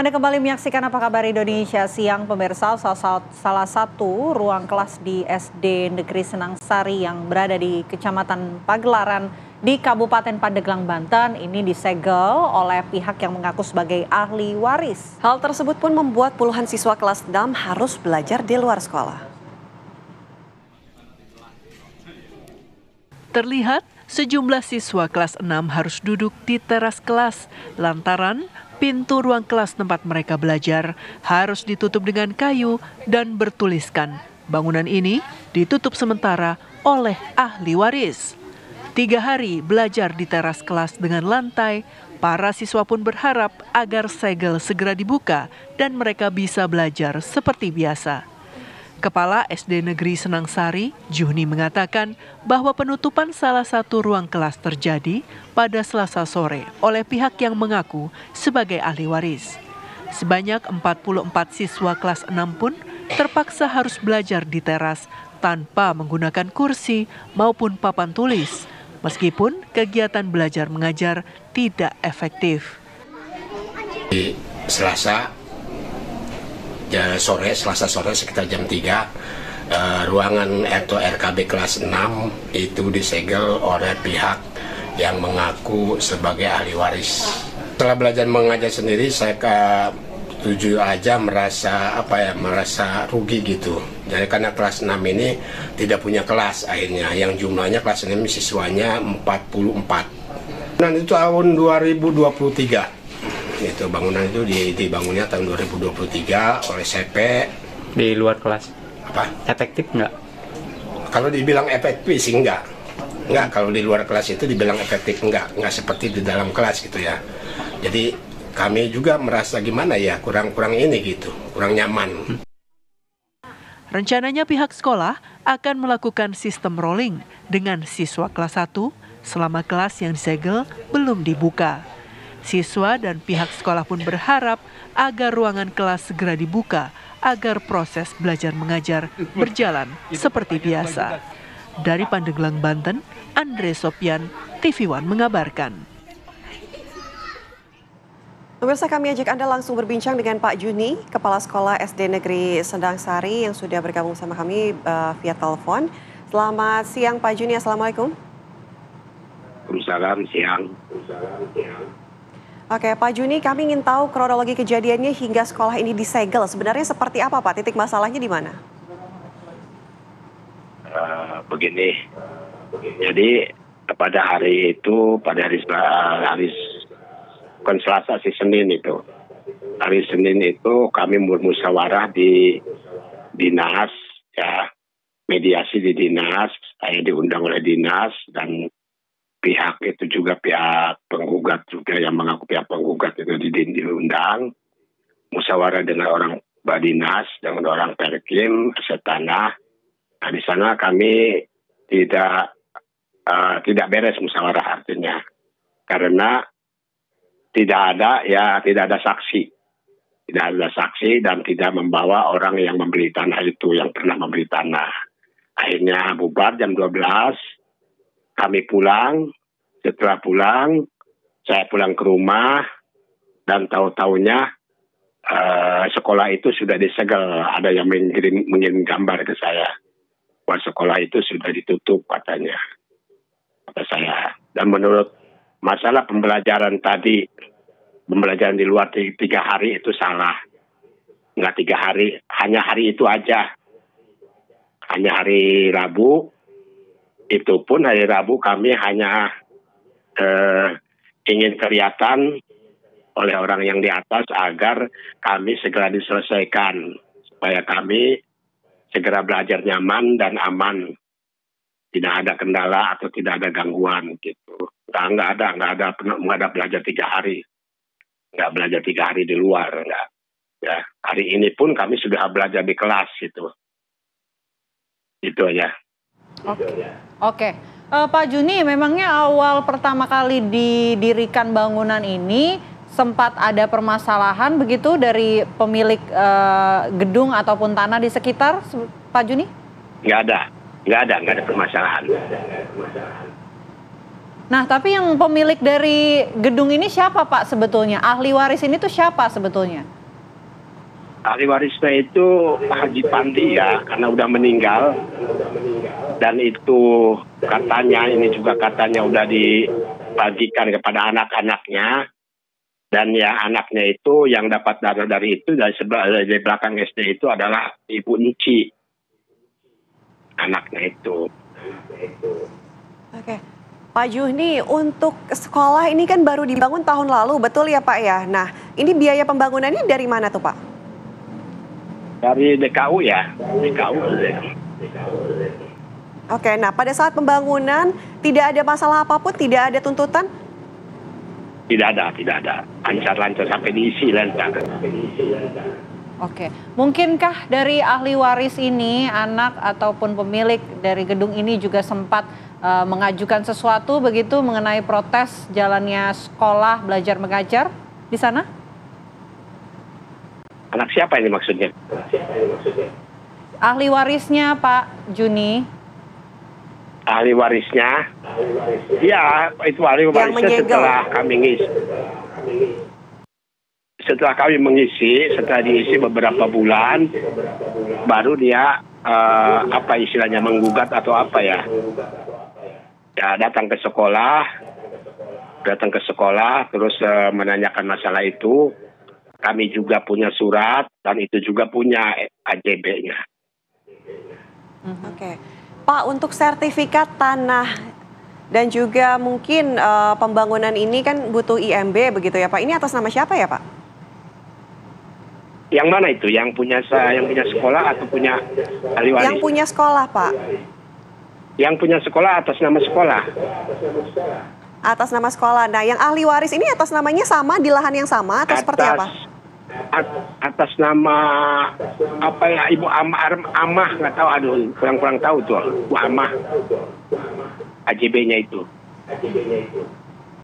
Anda kembali menyaksikan apa kabar Indonesia siang pemirsa salah satu ruang kelas di SD Negeri Senang Sari yang berada di Kecamatan Pagelaran di Kabupaten Pandeglang Banten ini disegel oleh pihak yang mengaku sebagai ahli waris. Hal tersebut pun membuat puluhan siswa kelas 6 harus belajar di luar sekolah. Terlihat sejumlah siswa kelas 6 harus duduk di teras kelas lantaran pintu ruang kelas tempat mereka belajar harus ditutup dengan kayu dan bertuliskan bangunan ini ditutup sementara oleh ahli waris. Tiga hari belajar di teras kelas dengan lantai, para siswa pun berharap agar segel segera dibuka dan mereka bisa belajar seperti biasa. Kepala SD Negeri Senang Sari, Juhni mengatakan bahwa penutupan salah satu ruang kelas terjadi pada selasa sore oleh pihak yang mengaku sebagai ahli waris. Sebanyak 44 siswa kelas 6 pun terpaksa harus belajar di teras tanpa menggunakan kursi maupun papan tulis, meskipun kegiatan belajar mengajar tidak efektif. Selasa sore, Selasa sore sekitar jam 3 uh, eh, ruangan atau RKB kelas 6 itu disegel oleh pihak yang mengaku sebagai ahli waris. Setelah belajar mengajar sendiri saya ke tujuh aja merasa apa ya merasa rugi gitu. Jadi karena kelas 6 ini tidak punya kelas akhirnya yang jumlahnya kelas 6 siswanya 44. Dan itu tahun 2023 itu bangunan itu dibangunnya tahun 2023 oleh CP di luar kelas. Apa? Efektif nggak? Kalau dibilang efektif sih enggak enggak kalau di luar kelas itu dibilang efektif enggak enggak seperti di dalam kelas gitu ya. Jadi kami juga merasa gimana ya kurang-kurang ini gitu. Kurang nyaman. Rencananya pihak sekolah akan melakukan sistem rolling dengan siswa kelas 1 selama kelas yang disegel belum dibuka. Siswa dan pihak sekolah pun berharap agar ruangan kelas segera dibuka agar proses belajar mengajar berjalan seperti biasa. Dari Pandeglang, Banten, Andre Sopian, TV One mengabarkan. Pemirsa kami ajak Anda langsung berbincang dengan Pak Juni, Kepala Sekolah SD Negeri Sendang Sari yang sudah bergabung sama kami uh, via telepon. Selamat siang Pak Juni, Assalamualaikum. Waalaikumsalam siang. Oke, Pak Juni, kami ingin tahu kronologi kejadiannya hingga sekolah ini disegel. Sebenarnya seperti apa, Pak? Titik masalahnya di mana? Uh, begini, jadi pada hari itu, pada hari, hari bukan Selasa, Senin itu. Hari Senin itu kami bermusyawarah di dinas, ya, mediasi di dinas, saya diundang oleh dinas dan pihak itu juga pihak penggugat juga yang mengaku pihak penggugat itu diundang. Musyawarah dengan orang Badinas dengan orang Perkim Setanah. Nah. Di sana kami tidak uh, tidak beres musyawarah artinya. Karena tidak ada ya tidak ada saksi. Tidak ada saksi dan tidak membawa orang yang membeli tanah itu yang pernah membeli tanah. Akhirnya bubar jam 12 kami pulang. Setelah pulang, saya pulang ke rumah dan tahu-taunya uh, sekolah itu sudah disegel. Ada yang mengirim, mengirim gambar ke saya. Bahwa sekolah itu sudah ditutup katanya. Kata saya. Dan menurut masalah pembelajaran tadi, pembelajaran di luar tiga hari itu salah. Enggak tiga hari, hanya hari itu aja. Hanya hari Rabu, itu pun hari Rabu kami hanya eh, ingin kelihatan oleh orang yang di atas agar kami segera diselesaikan. Supaya kami segera belajar nyaman dan aman. Tidak ada kendala atau tidak ada gangguan gitu. Nggak nggak ada nggak ada nggak ada belajar tiga hari. Nggak belajar tiga hari di luar nggak. Ya hari ini pun kami sudah belajar di kelas itu itu aja Oke. Okay. Oke. Okay. Uh, eh, Pak Juni, memangnya awal pertama kali didirikan bangunan ini sempat ada permasalahan begitu dari pemilik uh, gedung ataupun tanah di sekitar, Pak Juni? Nggak ada, nggak ada, nggak ada permasalahan. Nah, tapi yang pemilik dari gedung ini siapa Pak sebetulnya? Ahli waris ini tuh siapa sebetulnya? Ahli warisnya itu Haji Pandi ya, karena udah meninggal. Dan itu katanya, ini juga katanya udah dibagikan kepada anak-anaknya. Dan ya anaknya itu yang dapat dana dari itu dari sebelah dari belakang SD itu adalah Ibu Nici. Anaknya itu. Oke. Pak Juhni, untuk sekolah ini kan baru dibangun tahun lalu, betul ya Pak ya? Nah, ini biaya pembangunannya dari mana tuh Pak? Dari DKU ya, DKU. Oke, nah pada saat pembangunan tidak ada masalah apa pun, tidak ada tuntutan? Tidak ada, tidak ada. Lancar-lancar sampai diisi lancar. Oke, mungkinkah dari ahli waris ini anak ataupun pemilik dari gedung ini juga sempat uh, mengajukan sesuatu begitu mengenai protes jalannya sekolah belajar mengajar di sana? Anak siapa ini maksudnya? Ahli warisnya Pak Juni. Ahli warisnya? Ya, itu ahli warisnya setelah kami ngisi. Setelah kami mengisi, setelah diisi beberapa bulan, baru dia uh, apa istilahnya menggugat atau apa ya? Ya datang ke sekolah, datang ke sekolah, terus uh, menanyakan masalah itu. Kami juga punya surat dan itu juga punya AJB-nya. Oke, okay. Pak untuk sertifikat tanah dan juga mungkin uh, pembangunan ini kan butuh IMB begitu ya Pak. Ini atas nama siapa ya Pak? Yang mana itu? Yang punya yang punya sekolah atau punya ahli waris? Yang punya sekolah Pak. Yang punya sekolah atas nama sekolah. Atas nama sekolah. Nah, yang ahli waris ini atas namanya sama di lahan yang sama atau atas, seperti apa? Atas nama apa ya Ibu Amah Amah nggak tahu aduh kurang kurang tahu tuh Bu Amah AJB-nya itu.